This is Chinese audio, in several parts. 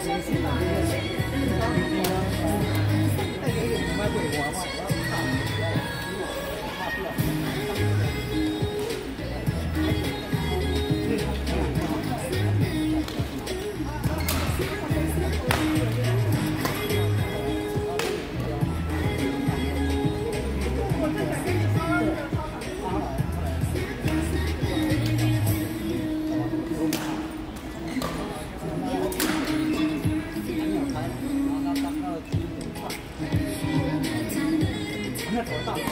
幸福的季节。我到了。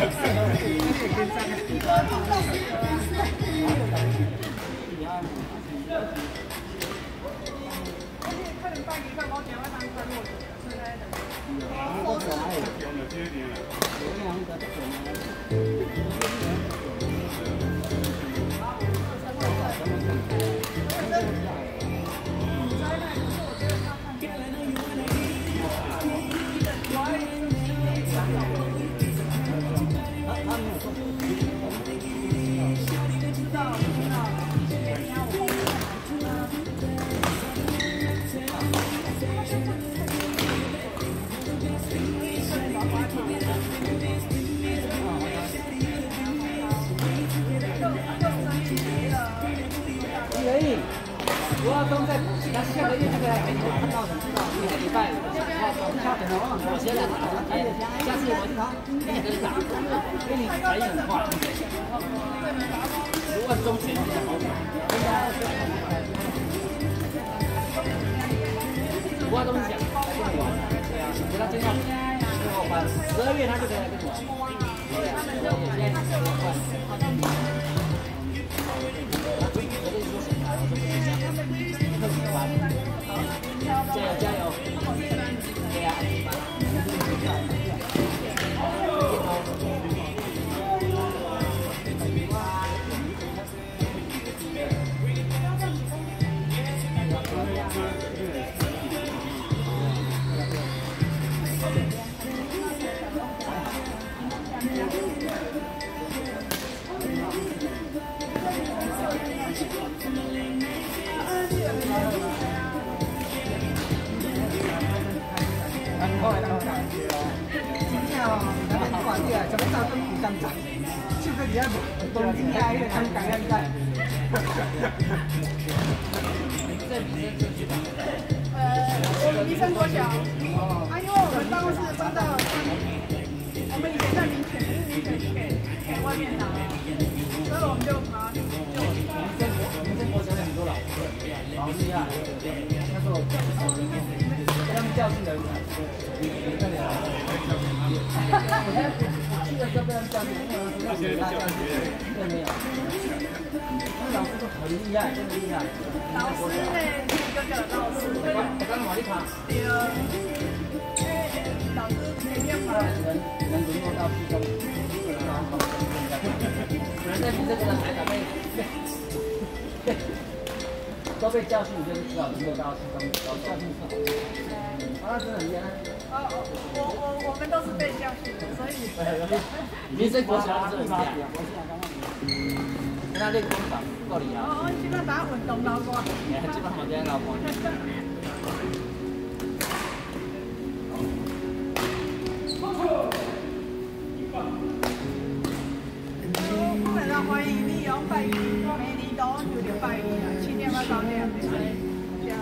我可能带一个，我电话打过来，我就出来了。好可爱，有没有这一点？有两个，有两个。了，下次我给你跟，给你反映的话。如果中间比较好点，我都想跟你玩，对啊，给他这样，十二月他就可以来跟你玩。哦，了。今天我们过来的，这边要登记登记。就是这些，东西、菜、干干菜。呃，我们医生说，哎呦，我们办公室搬到，我们以前在民权，民权给外面拿，然后我们就拿。老师，啊，那时候们刚叫进来。都很厉害，真的厉害。老师呢？叫叫老师。我刚往里爬。对。老师前面爬。能能沦落到初中，然后考上现在。可能在比这个还早被，都被教训，你就知道能够到初中，教训是好。啊，真的很厉害。哦哦，我我我们都是被教训的，所以。你这国小是很厉害。那你工厂够厉害。哦，打运动老瓜。哎，基本上老瓜。七点到九点，对不对？加。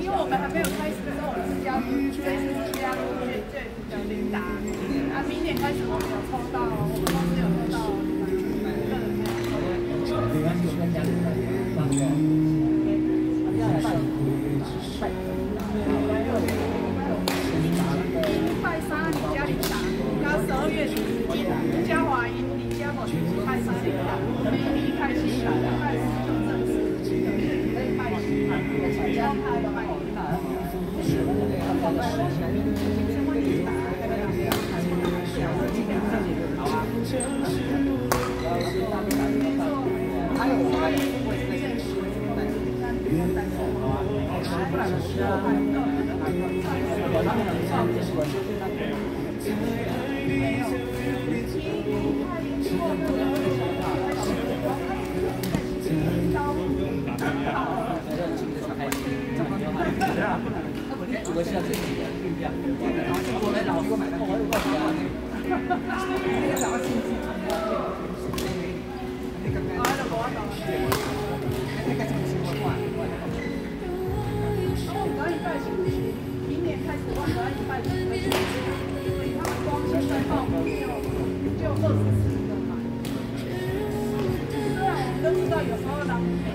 因为我们还没有开始的时候，我是教最初加入最最的领导。啊，明年开始，我现有时候人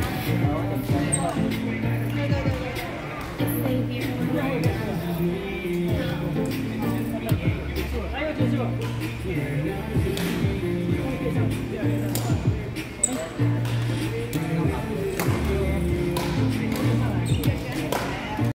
还有